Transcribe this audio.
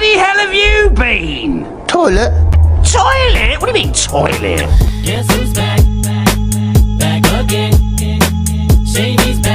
the hell have you been? Toilet? Toilet? What do you mean, toilet? Guess who's back? back? Back again. Shady's back.